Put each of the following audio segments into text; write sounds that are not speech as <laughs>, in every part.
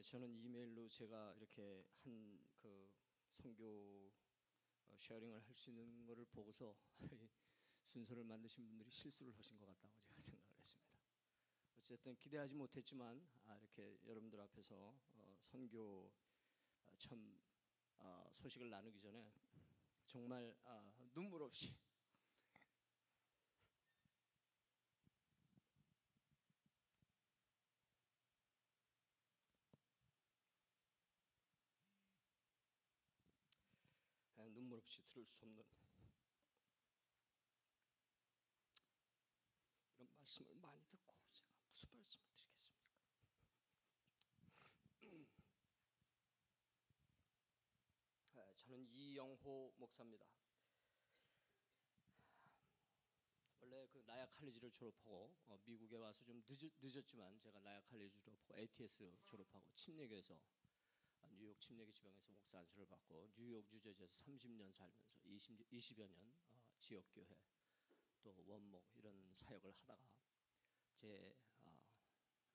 예, 저는 이메일로 제가 이렇게 한 그 선교 어, sharing을 할 수 있는 것을 보고서 <laughs> 순서를 만드신 분들이 실수를 하신 것 같다고 제가 <laughs> 생각을 했습니다. 어쨌든 기대하지 못했지만 아, 이렇게 여러분들 앞에서 어, 선교 어, 참 어, 소식을 나누기 전에 정말 아, 눈물 없이 아, 눈물 없이 들을 수 없는 이런 말씀을 많이 듣고 제가 무슨 말씀을 드리겠습니까? <clears throat> 아, 저는 이영호 목사입니다. 원래 그 나야 칼리지를 졸업하고 어, 미국에 와서 좀 늦었, 늦었지만 제가 나야 칼리지 졸업하고 ATS 졸업하고 침례교에서 아, 뉴욕 침례교 지방에서 목사 안수를 받고 뉴욕 뉴저지에서 30년 살면서 20, 20여 년 어, 지역교회 또 원목 이런 사역을 하다가 제 어,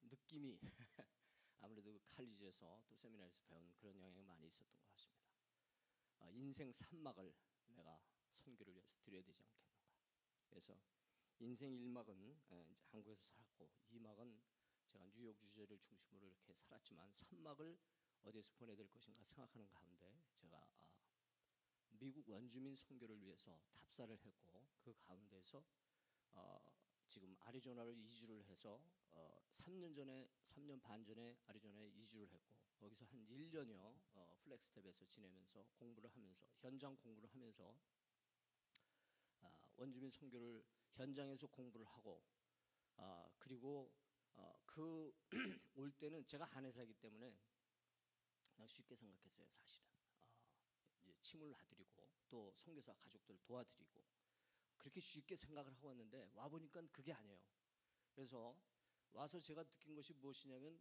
느낌이 <laughs> 아무래도 그 칼리지에서 또 세미나에서 배운 그런 영향이 많이 있었던 것 같습니다. 어, 인생 산막을 내가 선교를 위해서 드려야 되지 않겠는가. 그래서 인생 1막은 이제 한국에서 살았고 2막은 제가 뉴욕 뉴저지를 중심으로 이렇게 살았지만 3막을 어디에서 보내야 될 것인가 생각하는 가운데 제가 아, 미국 원주민 선교를 위해서 답사를 했고 그 가운데서 어, 지금 아리조나를 이주를 해서 어, 3년 전에 3년 반 전에 아리조나에 이주를 했고 거기서 한 1년여 어, 플래그스태프에서 지내면서 공부를 하면서 현장 공부를 하면서 아, 원주민 선교를 현장에서 공부를 하고 아, 그리고 어, 그 <clears throat> 올 때는 제가 한의사이기 때문에 쉽게 생각했어요 사실은 어, 이제 침을 놔드리고 또 선교사 가족들 도와드리고 그렇게 쉽게 생각을 하고 왔는데 와 보니까 그게 아니에요. 그래서 와서 제가 느낀 것이 무엇이냐면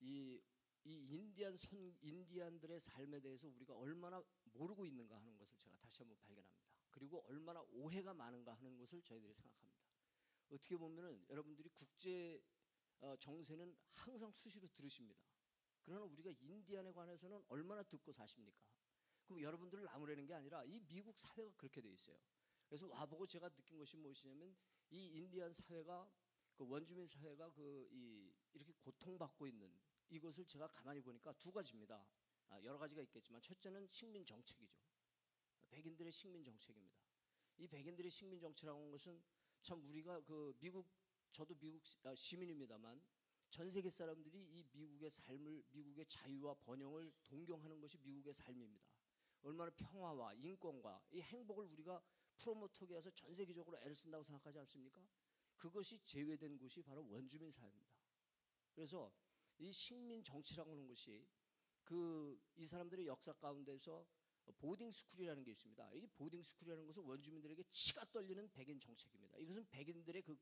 이, 이 인디안 선 인디안들의 삶에 대해서 우리가 얼마나 모르고 있는가 하는 것을 제가 다시 한번 발견합니다. 그리고 얼마나 오해가 많은가 하는 것을 저희들이 생각합니다. 어떻게 보면은 여러분들이 국제 어, 정세는 항상 수시로 들으십니다. 그러나 우리가 인디안에 관해서는 얼마나 듣고 사십니까? 그럼 여러분들을 나무라는 게 아니라 이 미국 사회가 그렇게 돼 있어요. 그래서 와보고 제가 느낀 것이 무엇이냐면 이 인디안 사회가 그 원주민 사회가 그 이 이렇게 고통받고 있는 이것을 제가 가만히 보니까 두 가지입니다. 아, 여러 가지가 있겠지만 첫째는 식민 정책이죠. 백인들의 식민 정책입니다. 이 백인들의 식민 정책이라고 하는 것은 참 우리가 그 미국 저도 미국 아, 시민입니다만 전 세계 사람들이 이 미국의 삶을 미국의 자유와 번영을 동경하는 것이 미국의 삶입니다. 얼마나 평화와 인권과 이 행복을 우리가 프로모터에 와서 전 세계적으로 애를 쓴다고 생각하지 않습니까? 그것이 제외된 곳이 바로 원주민 사회입니다. 그래서 이 식민 정치라고 하는 것이 그 이 사람들의 역사 가운데서 boarding school이라는 게 있습니다. 이 boarding school이라는 것은 원주민들에게 치가 떨리는 백인 정책입니다. 이것은 백인들의 그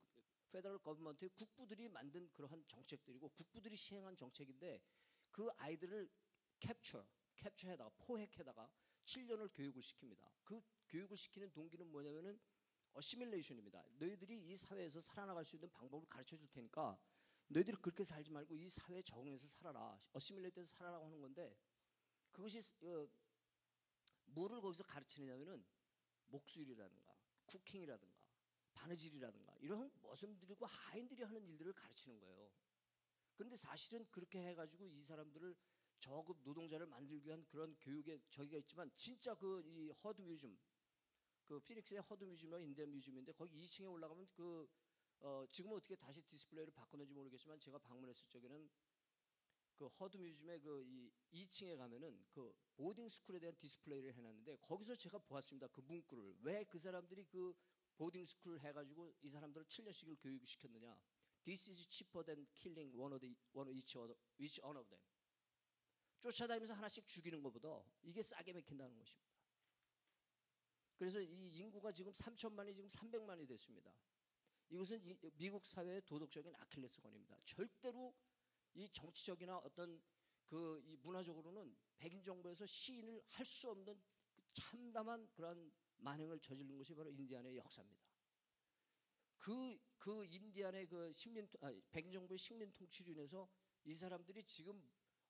federal government의 국부들이 만든 그러한 정책들이고 국부들이 시행한 정책인데 그 아이들을 capture, capture해다가 포획해다가 7년을 교육을 시킵니다. 그 교육을 시키는 동기는 뭐냐면은 assimilation입니다. 너희들이 이 사회에서 살아나갈 수 있는 방법을 가르쳐 줄 테니까 너희들이 그렇게 살지 말고 이 사회에 적응해서 살아라. assimilate해서 살아라고 하는 건데 그것이 어, 뭐를 거기서 가르치느냐면은 목수일이라든가 cooking이라든가 바느질이라든가 이런 머슴들과 하인들이 하는 일들을 가르치는 거예요. 그런데 사실은 그렇게 해가지고 이 사람들을 저급 노동자를 만들기 위한 그런 교육에 저기가 있지만 진짜 그 이 Heard Museum 그 피닉스의 Heard Museum과 인디언 museum인데 거기 2층에 올라가면 그 어, 지금은 어떻게 다시 디스플레이를 바꿨는지 모르겠지만 제가 방문했을 적에는 그 Heard Museum의 그이 2층에 가면은 그 boarding school에 대한 디스플레이를 해놨는데 거기서 제가 보았습니다. 그 문구를 왜 그 사람들이 그 boarding school을 해가지고 이 사람들을 7년씩을 교육을 시켰느냐? This is cheaper than killing one of the one of each other, each one of them. 쫓아다니면서 하나씩 죽이는 것보다 이게 싸게 맥힌다는 것입니다. 그래서 이 인구가 지금 3천만이 지금 300만이 됐습니다. 이것은 미국 사회의 도덕적인 아킬레스건입니다. 절대로 이 정치적이나 어떤 그 이 문화적으로는 백인 정부에서 시인을 할 수 없는 그 참담한 그러한 만행을 저지른 것이 바로 인디안의 역사입니다. 그, 그 인디안의 그 식민, 아, 백인 정부의 식민 통치로 인해서 이 사람들이 지금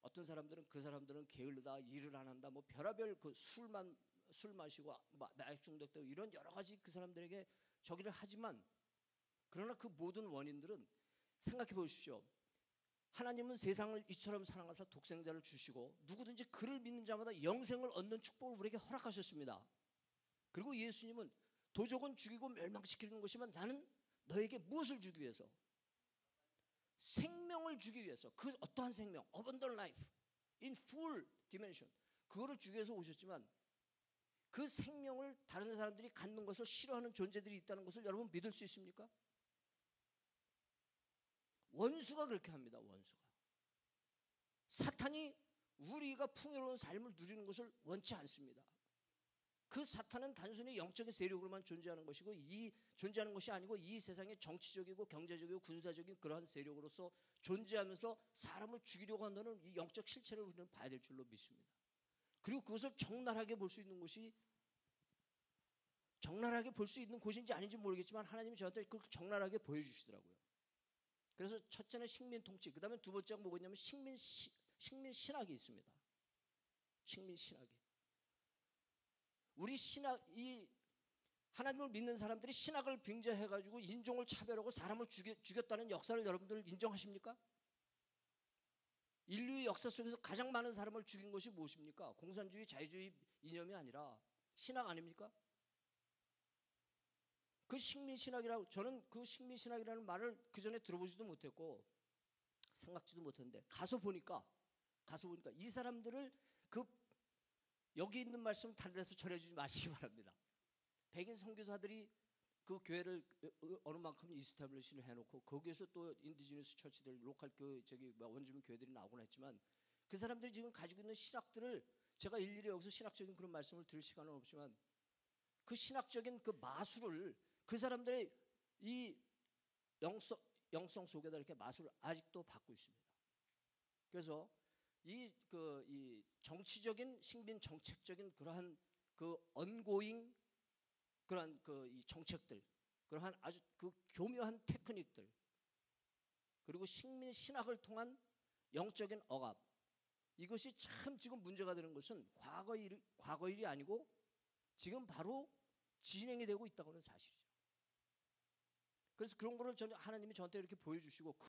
어떤 사람들은 그 사람들은 게을르다 일을 안 한다 뭐 별하별 그 술만 술 마시고 마- 마약 중독되고 이런 여러 가지 그 사람들에게 저기를 하지만 그러나 그 모든 원인들은 생각해 보십시오. 하나님은 세상을 이처럼 사랑하사 독생자를 주시고 누구든지 그를 믿는 자마다 영생을 얻는 축복을 우리에게 허락하셨습니다. 그리고 예수님은 도적은 죽이고 멸망시키는 것이면 나는 너에게 무엇을 주기 위해서? 생명을 주기 위해서 그 어떠한 생명, abundant life, in full dimension 그거를 주기 위해서 오셨지만 그 생명을 다른 사람들이 갖는 것을 싫어하는 존재들이 있다는 것을 여러분 믿을 수 있습니까? 원수가 그렇게 합니다. 원수가. 사탄이 우리가 풍요로운 삶을 누리는 것을 원치 않습니다. 그 사탄은 단순히 영적인 세력으로만 존재하는 것이고 이 존재하는 것이 아니고 이 세상의 정치적이고 경제적이고 군사적인 그러한 세력으로서 존재하면서 사람을 죽이려고 한다는 이 영적 실체를 우리는 봐야 될 줄로 믿습니다. 그리고 그것을 적나라하게 볼 수 있는 곳이 적나라하게 볼 수 있는 곳인지 아닌지 모르겠지만 하나님이 저한테 그렇게 적나라하게 보여주시더라고요. 그래서 첫째는 식민 통치, 그 다음에 두 번째가 뭐겠냐면 식민 시, 식민 신학이 있습니다. 식민 신학이. 우리 신학 이 하나님을 믿는 사람들이 신학을 빙자해가지고 인종을 차별하고 사람을 죽여, 죽였다는 역사를 여러분들 인정하십니까? 인류의 역사 속에서 가장 많은 사람을 죽인 것이 무엇입니까? 공산주의, 자유주의 이념이 아니라 신학 아닙니까? 그 식민 신학이라고 저는 그 식민 신학이라는 말을 그 전에 들어보지도 못했고 생각지도 못했는데 가서 보니까 가서 보니까 이 사람들을 그 여기 있는 말씀 다른 데서 전해주지 마시기 바랍니다. 백인 선교사들이 그 교회를 어느 만큼 establish를 해놓고 거기에서 또 indigenous church들 local 그 저기 뭐 원주민 교회들이 나오곤 했지만 그 사람들이 지금 가지고 있는 신학들을 제가 일일이 여기서 신학적인 그런 말씀을 들을 시간은 없지만 그 신학적인 그 마술을 그 사람들의 이 영성 영성 속에다 이렇게 마술을 아직도 받고 있습니다. 그래서 이 그 이 정치적인 식민 정책적인 그러한 그 언고잉 그러한 그 이 정책들 그러한 아주 그 교묘한 테크닉들 그리고 식민 신학을 통한 영적인 억압 이것이 참 지금 문제가 되는 것은 과거 일 과거 일이 아니고 지금 바로 진행이 되고 있다고는 사실이죠. 그래서 그런 거를 하나님이 저한테 이렇게 보여주시고